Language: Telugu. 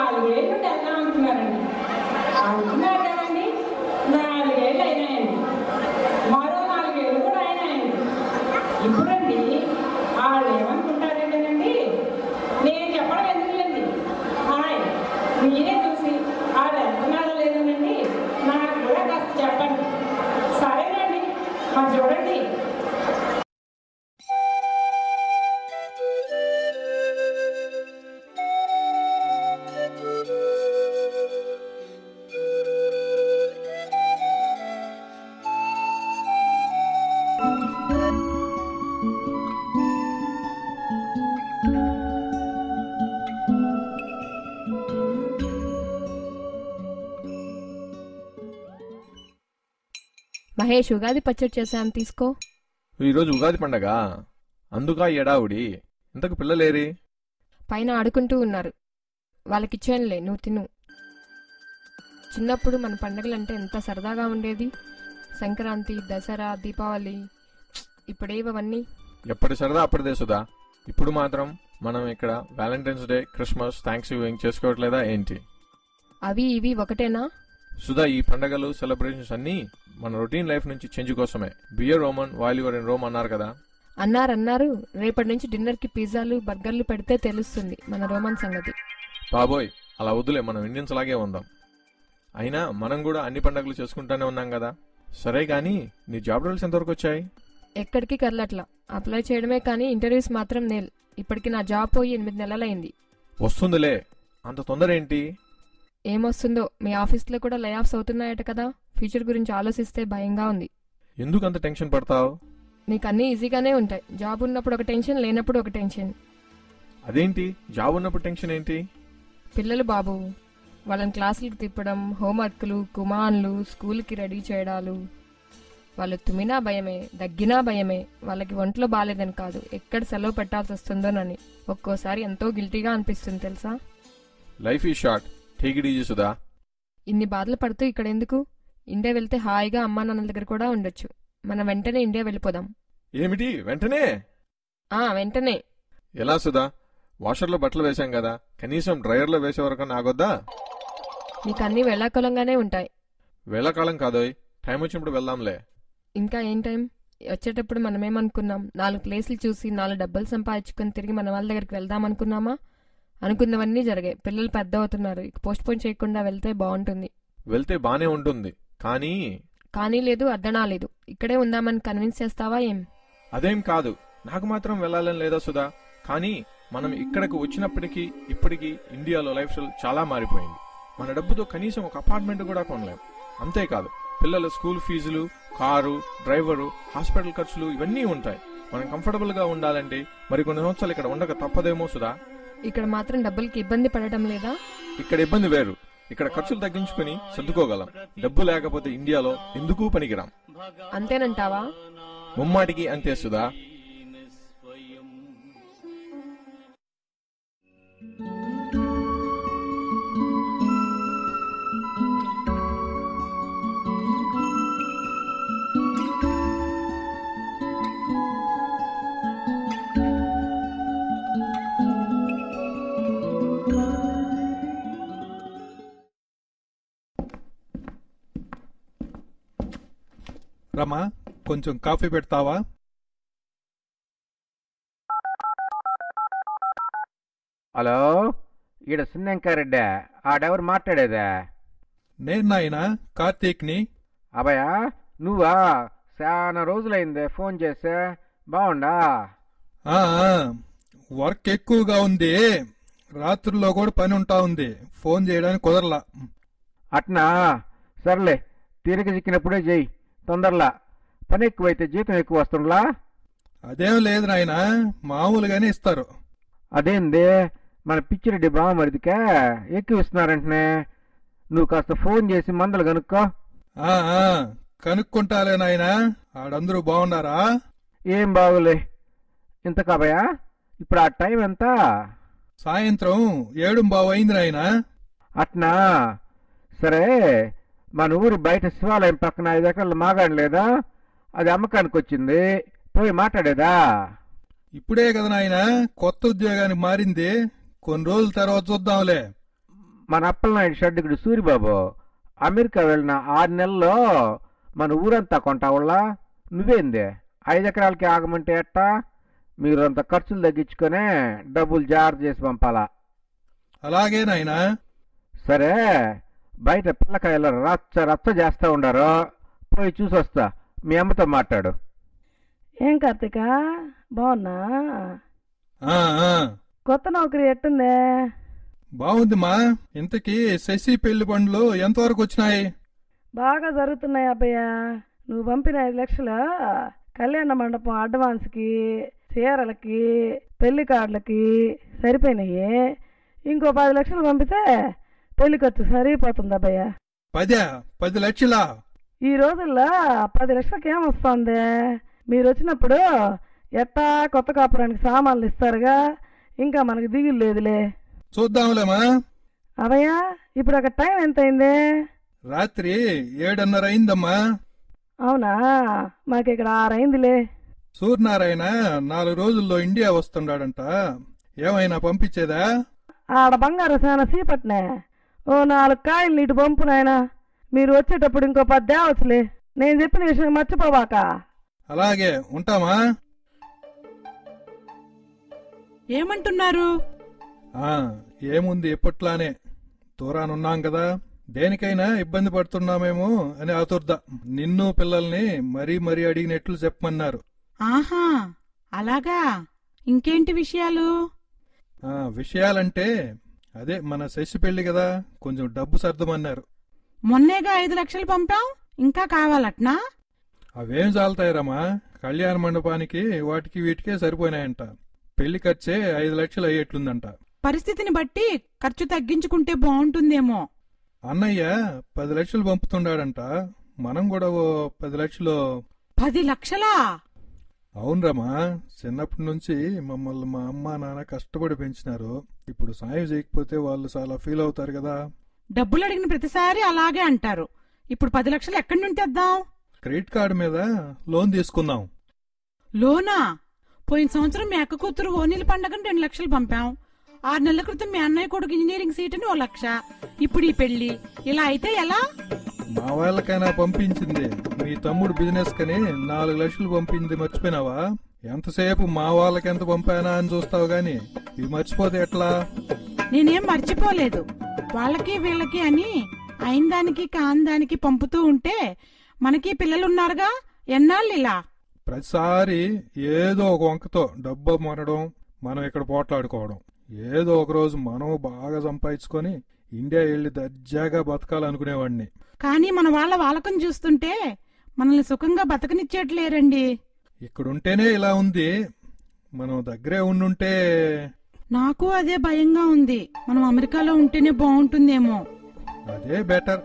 నాలుగేళ్ళు వెళ్దాం అంటున్నారండి మహేష్ ఉగాది పచ్చడి చేశాను తీసుకో. ఈరోజు ఉగాది పండగ. అందుకా ఎడావుడి ఇంతకు పిల్లలేరి? పైన ఆడుకుంటూ ఉన్నారు. వాళ్ళకిచ్చానులే నువ్వు తిను. చిన్నప్పుడు మన పండగలంటే ఎంత సరదాగా ఉండేది. సంక్రాంతి దసరా దీపావళి ఇప్పుడేవన్నీ ఎప్పటి సరదా అప్పటిదే సుధా. ఇప్పుడు మాత్రం మనం ఇక్కడ Valentine's day Christmas thanks giving చేసుకోవట్లేదా ఏంటి? అవి ఇవి ఒకటేనా? సుధా ఈ పండగలు సెలబ్రేషన్స్ అన్నీ మన రొటీన్ లైఫ్ నుంచి చేంజ్ కోసమే. Be a roman when you are in Rome అన్నారు కదా? అన్నారు అన్నారు రేపటి నుంచి డిన్నర్కి పిజ్జాలు బర్గర్లు పెడితే తెలుస్తుంది మన రోమన్ సంగతి. బాబోయ్ అలా వద్దులే మనం ఇండియన్స్ లాగే ఉందాం. అయినా మనం కూడా అన్ని పండగలు చేసుకుంటానే ఉన్నాం కదా? సరే కానీ నీ జాబ్ రోల్స్ ఎంతవరకు వచ్చాయి? ఎక్కడికి కదలట్లా అప్లై చేయడమే కానీ ఇంటర్వ్యూస్ మాత్రం నేల్. ఇప్పటికి నా జాబ్ పోయి ఎనిమిది నెలలైంది. వస్తుందిలే. అంత తొందర ఏంటి ఏమొస్తుందో? మీ ఆఫీస్లో కూడా లే ఆఫ్స్ అవుతున్నాయట కదా? ఫ్యూచర్ గురించి ఆలోచిస్తే భయంగా ఉంది. ఎందుకు అంత టెన్షన్ పడతావు? నీకు అన్నీ ఈజీగానే ఉంటాయి. జాబ్ ఉన్నప్పుడు ఒక టెన్షన్ లేనప్పుడు ఒక టెన్షన్. అదేంటి? జాబ్ ఉన్నప్పుడు టెన్షన్ ఏంటి? పిల్లలు బాబు వాళ్ళని క్లాసులకు తిప్పడం హోంవర్క్లు కుమాన్లు స్కూల్కి రెడీ చేయడాలు. వాళ్ళు తుమ్మినా భయమే దగ్గినా భయమే. వాళ్ళకి ఒంట్లో బాగాలేదని కాదు ఎక్కడ సెలవు పెట్టాల్సి వస్తుందోనని ఒక్కోసారి ఎంతో గిల్టీగా అనిపిస్తుంది తెలుసా? Life is short. Take it easy Sudha ఇన్ని బాధలు పడుతూ ఇక్కడ ఎందుకు ఇండియా వెళ్తే హాయిగా అమ్మా నాన్నల దగ్గర కూడా ఉండొచ్చు. మనం వెంటనే ఇండియా వెళ్ళిపోదాం. ఏమిటి? వెంటనే? ఆ వెంటనే. ఎలా సుధా? వాషర్లో బట్టలు వేశాం కదా. కనీసం డ్రైయర్లో వేసే వరకు నాగొద్దా? నీకు అన్నీ వెళ్ళాకులంగానే ఉంటాయి. వేళకాలం కాదోయ్. టైం వచ్చినప్పుడు వెళ్దాంలే. ఇంకా ఏం టైం? వచ్చేటప్పుడు మనమేమనుకున్నాం? నాలుగు ప్లేసులు చూసి నాలుగు డబ్బులు సంపాదించుకొని తిరిగి మన వాళ్ళ దగ్గరికి వెళ్దాం అనుకున్నామా అనుకున్నవన్నీ జరిగాయి. పిల్లలు పెద్ద అవుతున్నారు పోస్ట్ పోన్ చేయకుండా వెళ్తే బాగుంటుంది. వెళ్తే బానే ఉంటుంది. కానీ కానీ లేదు అద్దనా లేదు ఇక్కడే ఉందామని కన్విన్స్ చేస్తావా ఏం? అదేం కాదు. నాకు మాత్రం వెళ్ళాలని లేదా సుధా? కానీ మనం ఇక్కడికి వచ్చినప్పటికీ ఇప్పటికీ ఇండియాలో లైఫ్ స్టైల్ చాలా మారిపోయింది. మన డబ్బుతో కనీసం ఒక అపార్ట్మెంట్ కూడా కొనలేం. అంతేకాదు పిల్లల స్కూల్ ఫీజులు కారు డ్రైవరు హాస్పిటల్ ఖర్చులు ఇవన్నీ ఉంటాయి. మనం కంఫర్టబుల్గా ఉండాలంటే మరి కొన్ని సంవత్సరాలు ఇక్కడ ఉండక తప్పదేమో సుధా? ఇక్కడ మాత్రం డబ్బులకి ఇబ్బంది పడటం లేదా? ఇక్కడ ఇబ్బంది వేరు. ఇక్కడ ఖర్చులు తగ్గించుకుని సర్దుకోగలం. డబ్బు లేకపోతే ఇండియాలో ఎందుకు పనికిరాం? అంతేనంటావా? ముమ్మాటికి అంతే సుధా. రమా కొంచెం కాఫీ పెడతావా? హలో? ఈడ సున్నంకారెడ్డా ఆడెవరు మాట్లాడేదా? నేను నాయనా కార్తీక్ని. అభయ నువ్వా? చాలా రోజులైందే ఫోన్ చేస్తే బాగుండా? ఆ, ఆ, వర్క్ ఎక్కువగా ఉంది. రాత్రుల్లో కూడా పని ఉంటా ఉంది. ఫోన్ చేయడానికి కుదరలా. అట్నా? సర్లే తిరిగి చిక్కినప్పుడే చెయ్యి. తొందరలా. పని ఎక్కువైతే జీతం ఎక్కువ వస్తుండ్లా అదేం లేదు నాయనా మామూలుగానే ఇస్తారు. అదేంది? మన పిచ్చిరెడ్డి బావమరిదికా ఎక్కువ ఇస్తున్నారంటనే. నువ్వు కాస్త ఫోన్ చేసి మందలు కనుక్కో. ఆ, ఆ, కనుక్కుంటాలే నాయనా. ఆడందరూ బాగున్నారా? ఏం బాగులే ఇంత కాబయా? ఇప్పుడు ఆ టైం ఎంత? సాయంత్రం ఏడు బావు అయింది నాయనా. అట్నా? సరే మన ఊరు బయట శివాలయం పక్కన ఐదు ఎకరాల మాగాడు లేదా? అది అమ్మకానికి వచ్చింది. పోయి మాట్లాడేదా? ఇప్పుడే కదా నాయనా కొత్త ఉద్యోగానికి మారింది. కొన్ని రోజుల తర్వాత చూద్దాంలే. మన అప్పలనాయుడు షడ్డుకుడు సూరిబాబు అమెరికా వెళ్ళిన ఆరు నెలల్లో మన ఊరంతా కొంటావుళ్ళా నువ్వేందే? ఐదు ఎకరాలకి ఆగమంటే ఎట్టా? మీరు అంత ఖర్చులు తగ్గించుకొని డబ్బులు జాగ్రత్త చేసి పంపాలా? అలాగే నాయనా. సరే బయట పిల్లకాయలు రచ్చ రచ్చ చేస్తూ ఉండారు పోయి చూసొస్తా మీ అమ్మతో మాట్లాడు. ఏం కార్తీక? బాగున్నా? కొత్త నౌకరీ ఎట్టుందే? బాగుందిమా. ఇంతకీ శశి పెళ్ళి పనులు ఎంతవరకు వచ్చినాయి? బాగా జరుగుతున్నాయి అబ్బయ్య. నువ్వు పంపిన ఐదు లక్షలు కళ్యాణ మండపం అడ్వాన్స్కి చీరలకి పెళ్ళి కార్డులకి సరిపోయినాయి. ఇంకో పది లక్షలు పంపితే పెళ్ళి ఖర్చు సరిపోతుంది అబ్బయ్య పదా పది లక్షలా? ఈ రోజుల్లో పది లక్షలకి ఏమొస్తుంది మీరు వచ్చినప్పుడు ఎట్టా కొత్త కాపురానికి సామాన్లు ఇస్తారుగా ఇంకా మనకి దిగులు లేదులే. చూద్దాంలేమా? అవయ్య ఇప్పుడు అక్కడ టైం ఎంత అయింది రాత్రి ఏడున్నర అయిందమ్మా అవునా? మాకు ఇక్కడ ఆరైందిలే. సూర్యనారాయణ నాలుగు రోజుల్లో ఇండియా వస్తున్నాడంట ఏమైనా పంపించేదా? ఆడ బంగారు చాలా సీపట్నే. ఓ నాలుగు కాయలు నీటి పంపు నాయనా. మీరు వచ్చేటప్పుడు ఇంకో పది తేవచ్చులే. నేను చెప్పిన విషయం మర్చిపోవాక అలాగే ఉంటామా? ఏమంటున్నారు? ఆ ఏముంది ఎప్పట్లానే దూరానున్నాం కదా. దేనికైనా ఇబ్బంది పడుతున్నామేమో అని ఆతుర్ద. నిన్ను పిల్లల్ని మరీ మరీ అడిగినట్లు చెప్పమన్నారు. ఆహా అలాగా. ఇంకేంటి విషయాలు? ఆ విషయాలంటే అదే మన శశి పెళ్ళి కదా కొంచెం డబ్బు సర్దమన్నారు. మొన్నేగా ఐదు లక్షలు పంపాం ఇంకా కావాలట్నా? అవేం చాలుతాయిరమ్మా కళ్యాణ మండపానికి వాటికి వీటికే సరిపోయినాయంట. పెళ్ళి ఖర్చే ఐదు లక్షలు అయ్యేట్లుందంట. పరిస్థితిని బట్టి ఖర్చు తగ్గించుకుంటే బాగుంటుందేమో. అన్నయ్య పది లక్షలు పంపుతున్నాడంట మనం కూడా ఓ పది లక్షలు పది లక్షలా? అవునరమ్మా చిన్నప్పటి నుంచి మమ్మల్ని మా అమ్మ నాన్న కష్టపడి పెంచినారు. ఇప్పుడు సాయం చేయకపోతే వాళ్ళు చాలా ఫీల్ అవుతారు కదా. డబ్బులు అడిగిన ప్రతిసారి అలాగే అంటారు. ఇప్పుడు పది లక్షలు ఎక్కడి నుండి తెద్దాం? క్రెడిట్ కార్డు మీద లోన్ తీసుకుందాం. లోనా? పోయిన సంవత్సరం మీ అక్క కూతురు ఓనీల పండగని రెండు లక్షలు పంపాం. ఆరు నెలల క్రితం మీ అన్నయ్య కొడుకు ఇంజనీరింగ్ సీటుని ఓ లక్ష. ఇప్పుడు ఈ పెళ్ళి ఇలా అయితే ఎలా? మా వాళ్ళకైనా పంపించింది. మీ తమ్ముడు బిజినెస్ కని నాలుగు లక్షలు పంపింది మర్చిపోయినావా? ఎంతసేపు మా వాళ్ళకి ఎంత పంపానా అని చూస్తావు గాని ఇవి మర్చిపోతే ఎట్లా? నేనేం మర్చిపోలేదు. వాళ్ళకి వీళ్ళకి అని అయిన దానికి కాని దానికి పంపుతూ ఉంటే మనకి పిల్లలున్నారుగా? ఎన్నాళ్ళు ఇలా ప్రతిసారి ఏదో ఒక వంకతో డబ్బు మొనడం మనం ఇక్కడ పోట్లాడుకోవడం. ఏదో ఒక రోజు మనం బాగా సంపాదించుకొని ఇండియా వెళ్ళి దర్జాగా బతకాలనుకునేవాడిని కానీ మన వాళ్ళ వాలకం చూస్తుంటే మనల్ని సుఖంగా బతకనిచ్చేట్లేరండి. ఇక్కడుంటేనే ఇలా ఉంది. మనం దగ్గరే ఉండుంటే నాకు అదే భయంగా ఉంది. మనం అమెరికాలో ఉంటేనే బాగుంటుందేమో. అదే బెటర్.